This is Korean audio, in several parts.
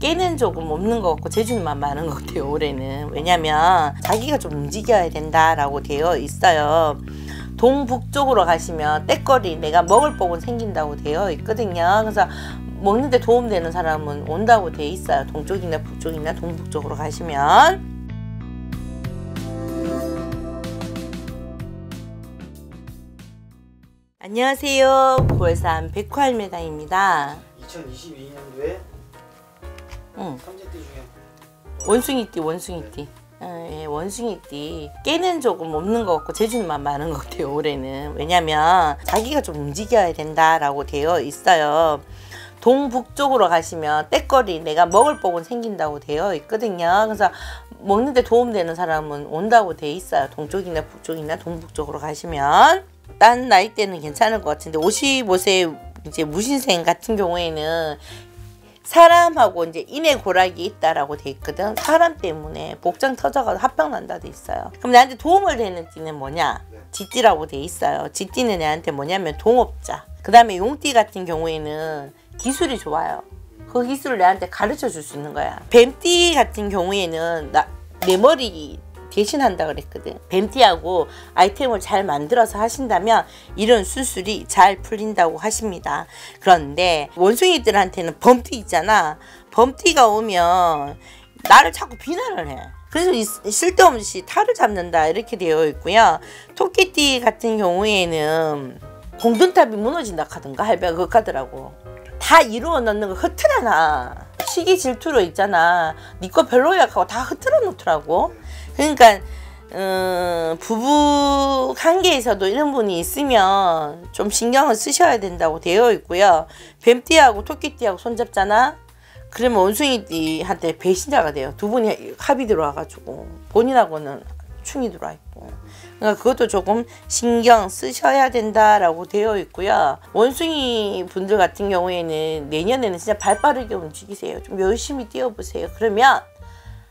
깨는 조금 없는 것 같고 제주는만 많은 것 같아요 올해는. 왜냐면 자기가 좀 움직여야 된다라고 되어 있어요. 동북쪽으로 가시면 때거리 내가 먹을 복은 생긴다고 되어 있거든요. 그래서 먹는데 도움되는 사람은 온다고 되어 있어요. 동쪽이나 북쪽이나 동북쪽으로 가시면. 안녕하세요. 9월산 백화할매당입니다. 2022년도에 응. 삼재띠 중에 원숭이띠 원숭이띠. 어, 예, 원숭이띠. 깨는 조금 없는 것 같고 제주는만 많은 것 같아요 올해는. 왜냐면 자기가 좀 움직여야 된다라고 되어 있어요. 동북쪽으로 가시면 때거리 내가 먹을 복은 생긴다고 되어 있거든요. 그래서 먹는데 도움되는 사람은 온다고 되어 있어요. 동쪽이나 북쪽이나 동북쪽으로 가시면. 딴 나이 때는 괜찮을 것 같은데 55세 이제 무신생 같은 경우에는 사람하고 이제 인의 고락이 있다라고 돼 있거든. 사람 때문에 복장 터져가지고 합병 난다 돼 있어요. 그럼 나한테 도움을 되는 띠는 뭐냐? 네. 쥐띠라고 돼 있어요. 쥐띠는 내한테 뭐냐면 동업자. 그 다음에 용띠 같은 경우에는 기술이 좋아요. 그 기술을 내한테 가르쳐 줄 수 있는 거야. 뱀띠 같은 경우에는 나, 내 머리 대신한다 그랬거든. 뱀띠하고 아이템을 잘 만들어서 하신다면 이런 수술이 잘 풀린다고 하십니다. 그런데 원숭이들한테는 범띠 있잖아. 범띠가 오면 나를 자꾸 비난을 해. 그래서 이- 쓸데없이 탈을 잡는다 이렇게 되어 있고요. 토끼띠 같은 경우에는 공든탑이 무너진다 하던가 할배가 그거 하더라고. 다 이루어 넣는 거 흐트러나. 시기 질투로 있잖아. 니 거 별로야 하고 다 흐트러 놓더라고. 그러니까 음, 부부 관계에서도 이런 분이 있으면 좀 신경을 쓰셔야 된다고 되어 있고요. 뱀띠하고 토끼띠하고 손잡잖아. 그러면 원숭이띠한테 배신자가 돼요. 두 분이 합이 들어와가지고 본인하고는 충이 들어와 있고. 그러니까 그것도 조금 신경 쓰셔야 된다라고 되어 있고요. 원숭이 분들 같은 경우에는 내년에는 진짜 발 빠르게 움직이세요. 좀 열심히 뛰어보세요. 그러면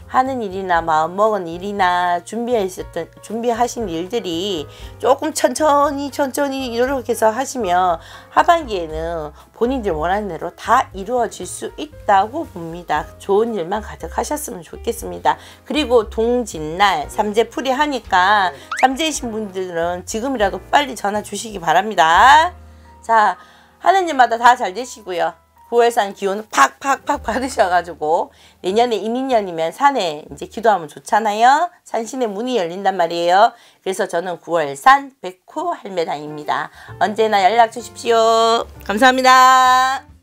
하는 일이나 마음먹은 일이나 준비했었던 준비하신 일들이 조금 천천히 천천히 이렇게 해서 하시면 하반기에는 본인들 원하는 대로 다 이루어질 수 있다고 봅니다. 좋은 일만 가득하셨으면 좋겠습니다. 그리고 동짓날 삼재풀이 하니까 삼재이신 분들은 지금이라도 빨리 전화 주시기 바랍니다. 자 하는 일마다 다 잘 되시고요. 9월산 기운 팍팍팍 받으셔가지고 내년에 이민년이면 산에 이제 기도하면 좋잖아요. 산신의 문이 열린단 말이에요. 그래서 저는 9월산 백호 할매당입니다. 언제나 연락 주십시오. 감사합니다.